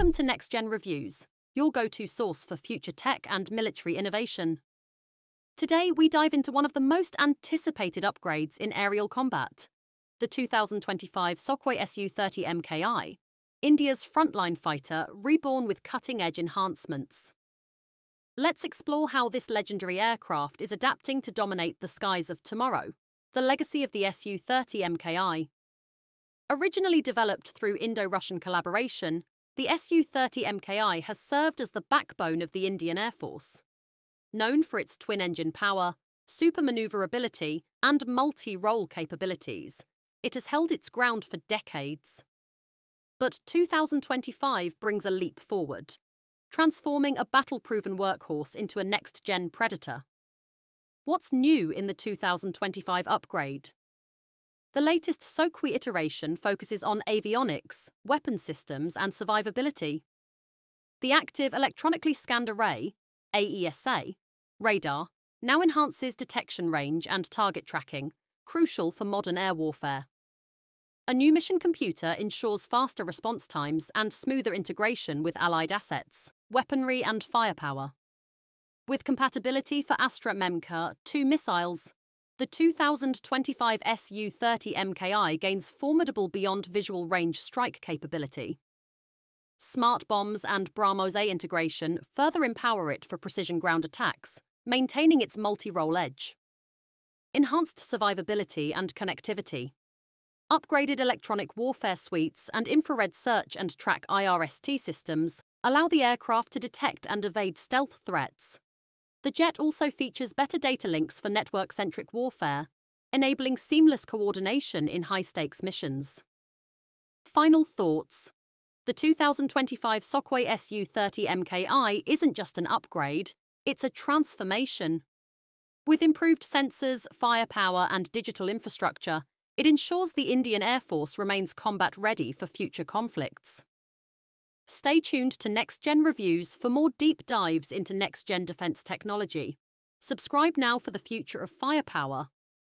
Welcome to Next Gen Reviews, your go to source for future tech and military innovation. Today, we dive into one of the most anticipated upgrades in aerial combat the 2025 Sukhoi Su 30 MKI, India's frontline fighter reborn with cutting edge enhancements. Let's explore how this legendary aircraft is adapting to dominate the skies of tomorrow, the legacy of the Su 30 MKI. Originally developed through Indo Russian collaboration, the Su 30 MKI has served as the backbone of the Indian Air Force. Known for its twin engine power, super maneuverability, and multi role capabilities, it has held its ground for decades. But 2025 brings a leap forward, transforming a battle proven workhorse into a next gen predator. What's new in the 2025 upgrade? The latest Sukhoi iteration focuses on avionics, weapon systems, and survivability. The Active Electronically Scanned Array, AESA, radar now enhances detection range and target tracking, crucial for modern air warfare. A new mission computer ensures faster response times and smoother integration with allied assets, weaponry, and firepower. With compatibility for Astra Memka 2 missiles, the 2025 Su 30 MKI gains formidable beyond visual range strike capability. Smart bombs and BrahMos A integration further empower it for precision ground attacks, maintaining its multi role edge. Enhanced survivability and connectivity. Upgraded electronic warfare suites and infrared search and track IRST systems allow the aircraft to detect and evade stealth threats. The jet also features better data links for network centric warfare, enabling seamless coordination in high stakes missions. Final thoughts The 2025 Sukhoi Su 30 MKI isn't just an upgrade, it's a transformation. With improved sensors, firepower, and digital infrastructure, it ensures the Indian Air Force remains combat ready for future conflicts. Stay tuned to Next Gen Reviews for more deep dives into next gen defence technology. Subscribe now for the future of firepower